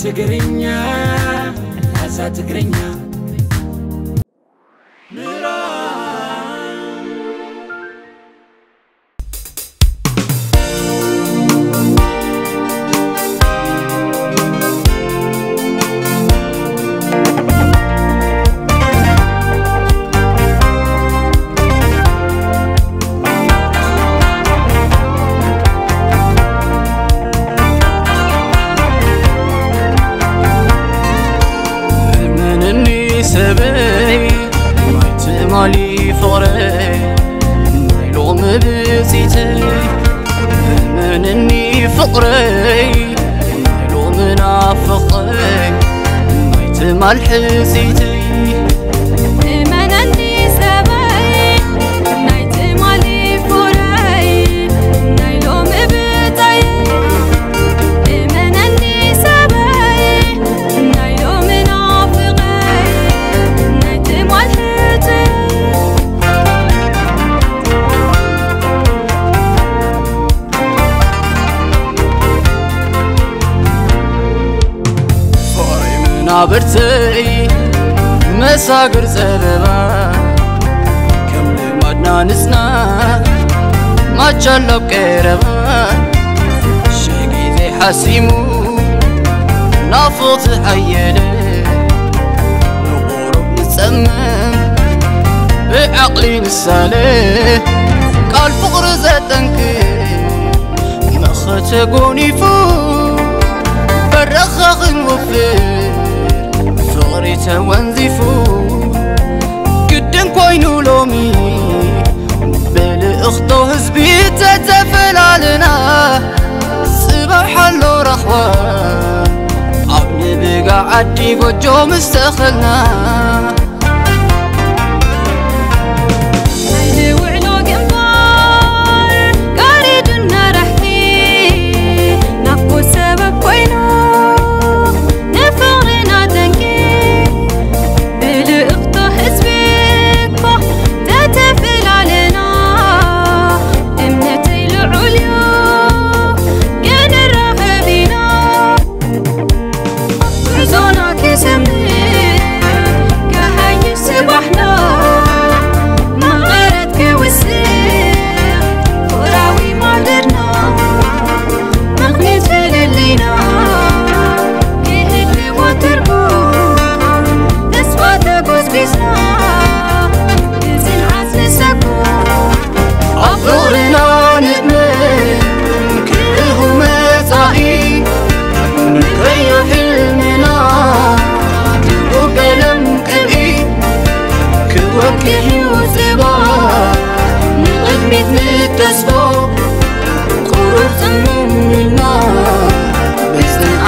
ትግርኛ ካሳ ትግርኛ بزيتي منني فقري ما يلوم نافقي ما يتمال حسيتي منابرتي مساقر زببا كم لمدنا نسنا ما تشلب قربا شقي زي حسيمو نافوت حيلي نغرب نتسمم بعقلي نسالي قال فقر زتنك مخت قونيفو برخخ وفر فقري تونزفو قدن كوينو لومي بالأخطو هزبي تتفلالنا صباح اللو رخوة عبني بقى عدي قجو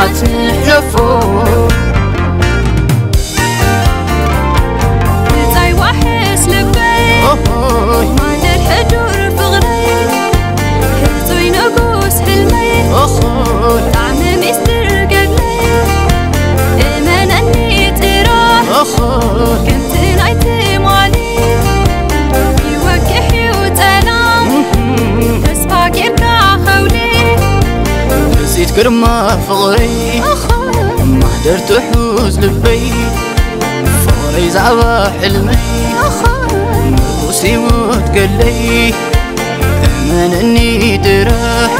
بزنعة نحلفو نسيت كرمة فغري ما قدرت أحوز لبي. فغري زعبة حلمي. مرقوسي وتقلي. امن إني دراح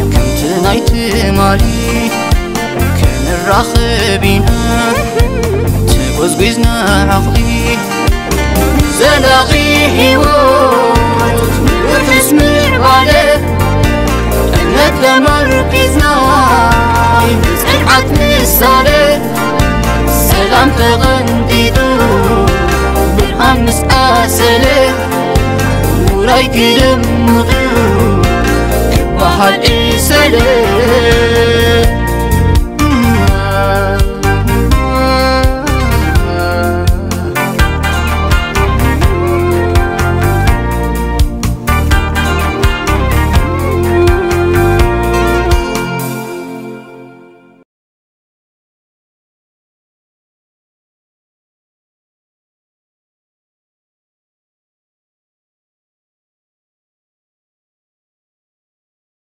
كنت نايت مالي. كان الراخبينا تقوز قيزنا عقلي. زلاغي هيوت Let the murder is not At me sale Selam tegandidu Bir hamız asele Uray girim mudu Bahar isele